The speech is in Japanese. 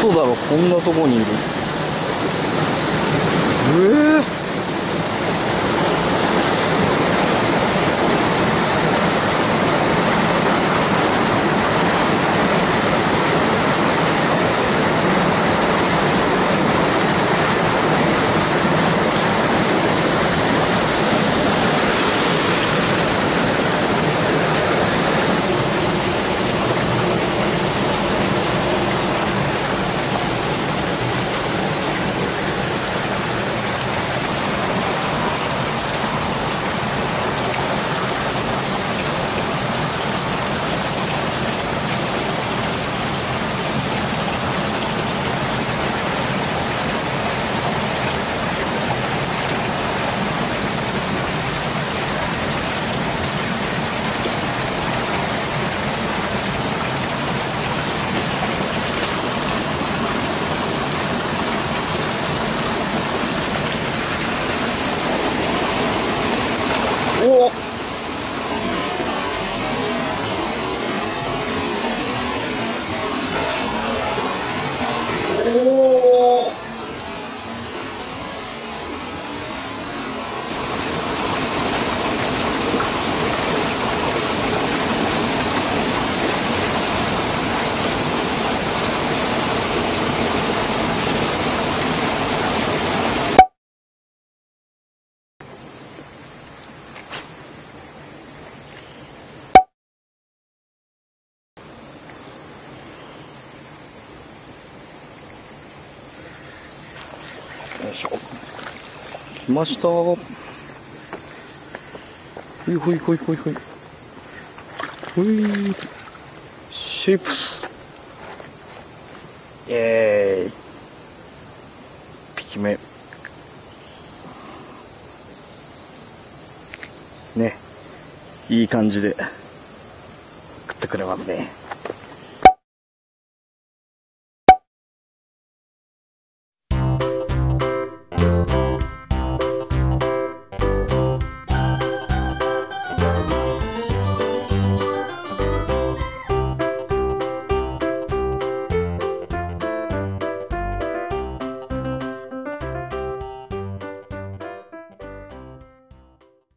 嘘だろこんなとこにいる。おおおおよいしょ。来ました。ほいほいほいほいほい。ほい。シープス。イエーイ。匹目ね。いい感じで。食ってくれますね。